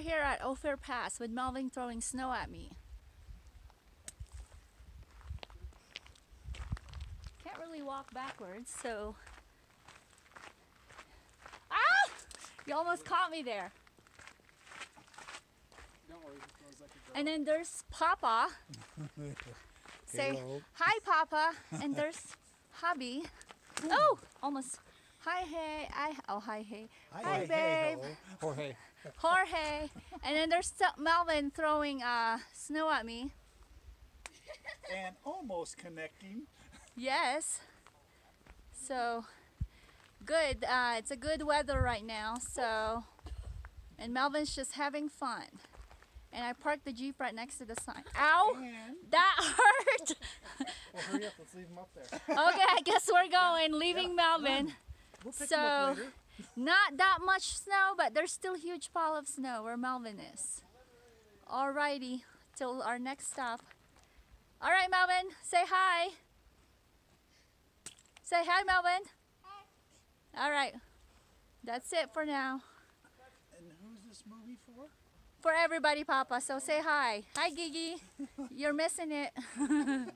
we're here at Ophir Pass with Melvin throwing snow at me. Can't really walk backwards, so. Ah! You almost caught me there. Don't worry, like a. And then there's Papa. Say Hello. hi, Papa. And there's Hobby. Oh, almost. Hi, hey. I oh hi, hey. Hi, babe. hello. Jorge. Jorge. And then there's Melvin throwing uh, snow at me. And almost connecting. Yes. So good. Uh, it's a good weather right now. So, and Melvin's just having fun. And I parked the jeep right next to the sign. Ow! And That hurt. well, hurry up, let's leave him up there. Okay, I guess we're going, leaving Melvin. We'll pick So- him up later. Not that much snow, but there's still huge pile of snow where Melvin is. Alrighty, till our next stop. All right, Melvin, say hi. Say hi, Melvin. Hi. All right, that's it for now. And who's this movie for? For everybody, Papa. So say hi. Hi, Gigi. You're missing it.